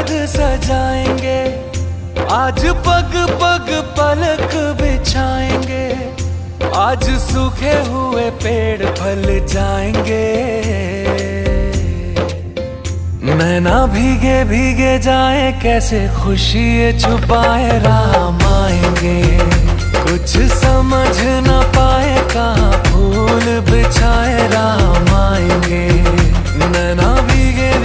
घर सजाएँगे। आज पग पग पलक बिछाएँगे। आज सूखे हुए पेड़ फल जाएँगे। नैना भीगे भीगे जाए, कैसे खुशी छुपाए, राम आएँगे। कुछ समझ न